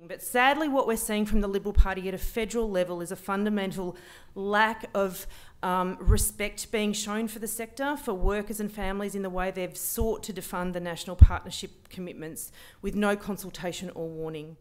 But sadly, what we're seeing from the Liberal Party at a federal level is a fundamental lack of um, respect being shown for the sector, for workers and families in the way they've sought to defund the national partnership commitments with no consultation or warning.